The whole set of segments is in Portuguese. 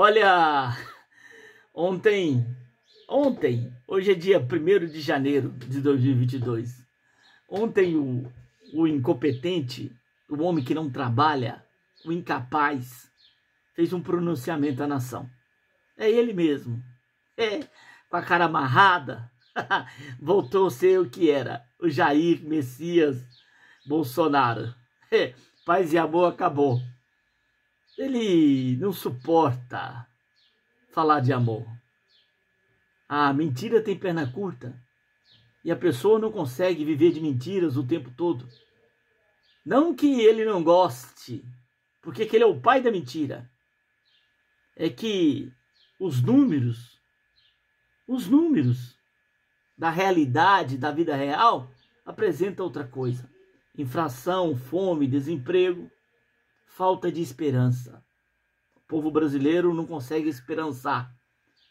Olha, ontem, ontem, hoje é dia 1 de janeiro de 2022. Ontem o, o incompetente, o homem que não trabalha, o incapaz, fez um pronunciamento à nação. É ele mesmo. É, com a cara amarrada, voltou a ser o que era, o Jair Messias Bolsonaro. É, paz e amor acabou. Ele não suporta falar de amor. A mentira tem perna curta e a pessoa não consegue viver de mentiras o tempo todo. Não que ele não goste, porque ele é o pai da mentira. É que os números, os números da realidade, da vida real, apresentam outra coisa. Infração, fome, desemprego, falta de esperança. O povo brasileiro não consegue esperançar.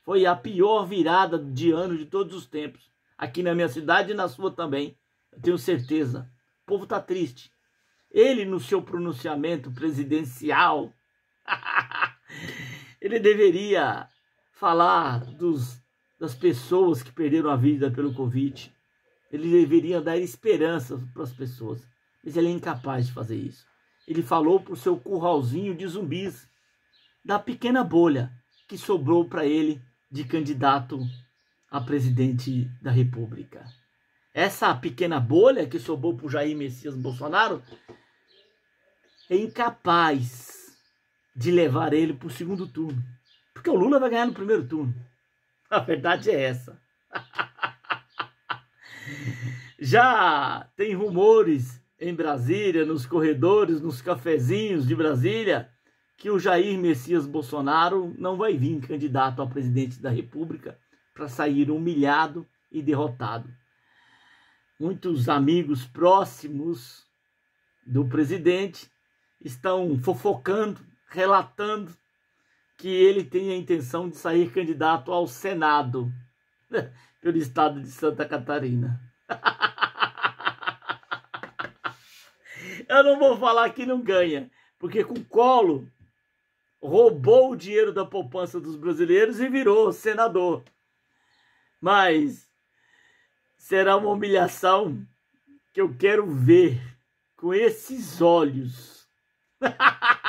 Foi a pior virada de ano de todos os tempos. Aqui na minha cidade e na sua também. Eu tenho certeza. O povo está triste. Ele, no seu pronunciamento presidencial, ele deveria falar dos, das pessoas que perderam a vida pelo Covid. Ele deveria dar esperança para as pessoas. Mas ele é incapaz de fazer isso ele falou para o seu curralzinho de zumbis, da pequena bolha que sobrou para ele de candidato a presidente da República. Essa pequena bolha que sobrou para o Jair Messias Bolsonaro é incapaz de levar ele para o segundo turno. Porque o Lula vai ganhar no primeiro turno. A verdade é essa. Já tem rumores em Brasília, nos corredores, nos cafezinhos de Brasília, que o Jair Messias Bolsonaro não vai vir candidato a presidente da República para sair humilhado e derrotado. Muitos amigos próximos do presidente estão fofocando, relatando que ele tem a intenção de sair candidato ao Senado pelo estado de Santa Catarina. Eu não vou falar que não ganha, porque com colo roubou o dinheiro da poupança dos brasileiros e virou senador. Mas será uma humilhação que eu quero ver com esses olhos.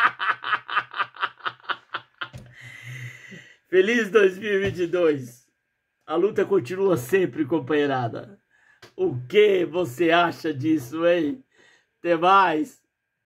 Feliz 2022. A luta continua sempre, companheirada. O que você acha disso, hein? Até mais!